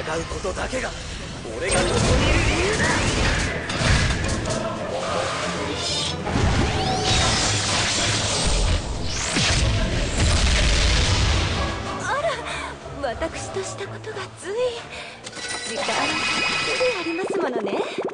うことだけが俺がここにいる理由だあら私としたことがつい時間でありますものね。